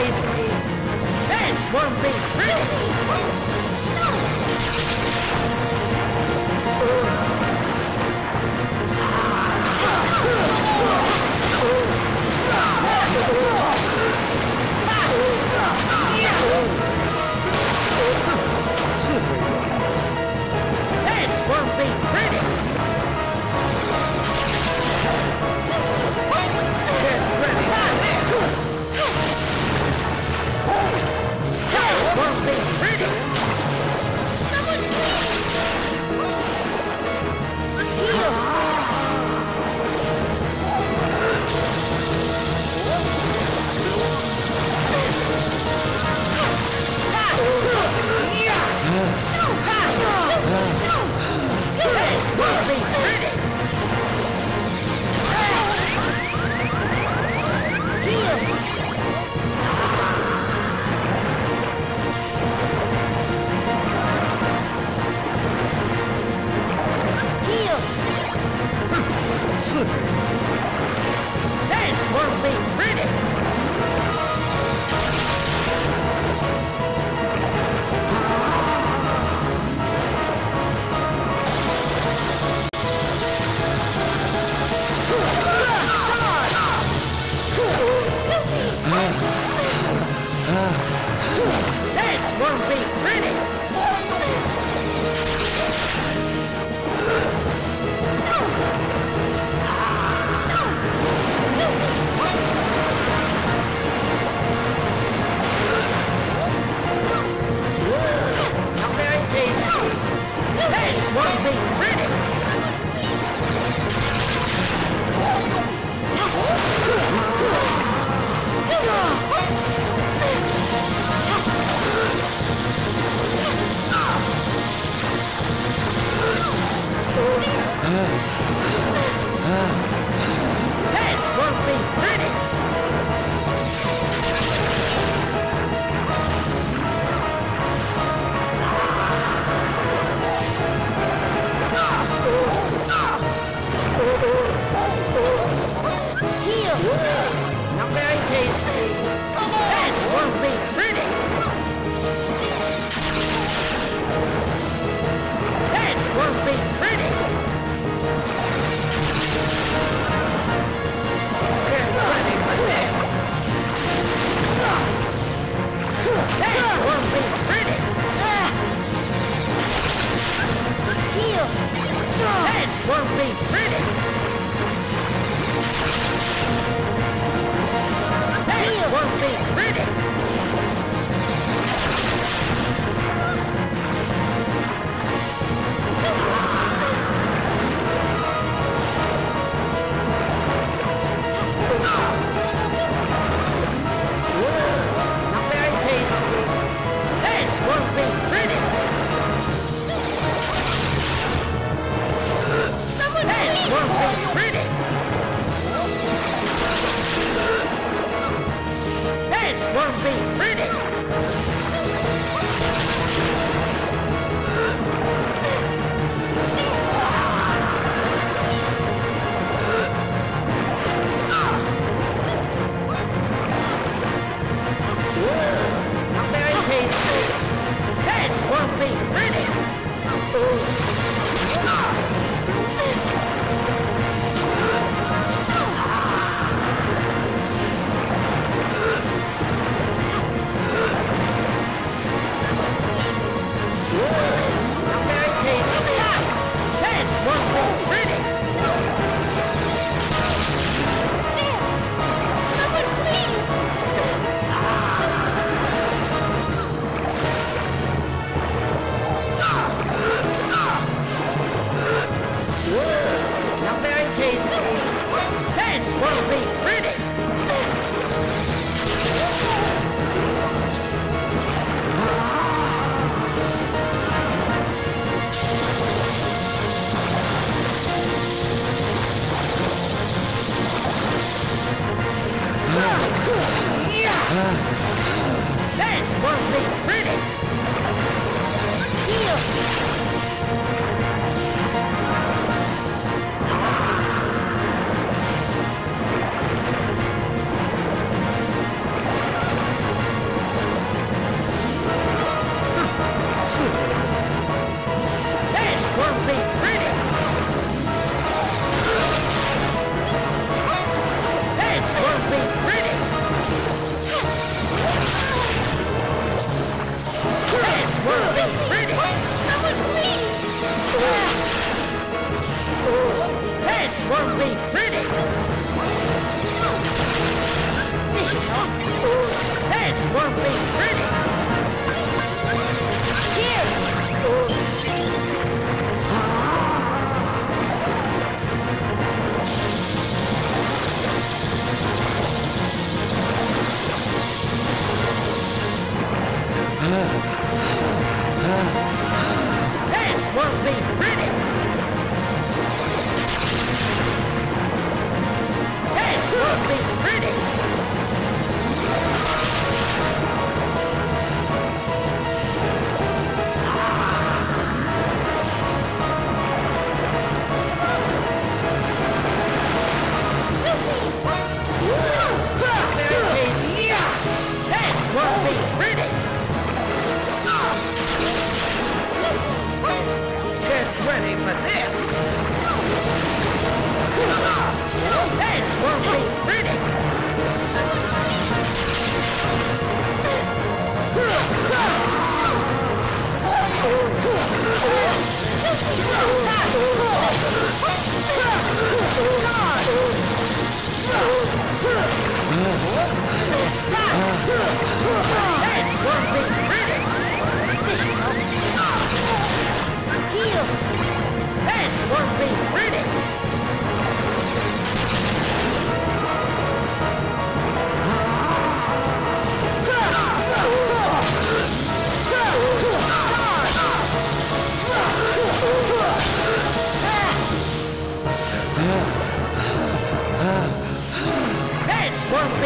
face. This won't be pretty. This will be pretty! won't be pretty. That won't be pretty. Ha.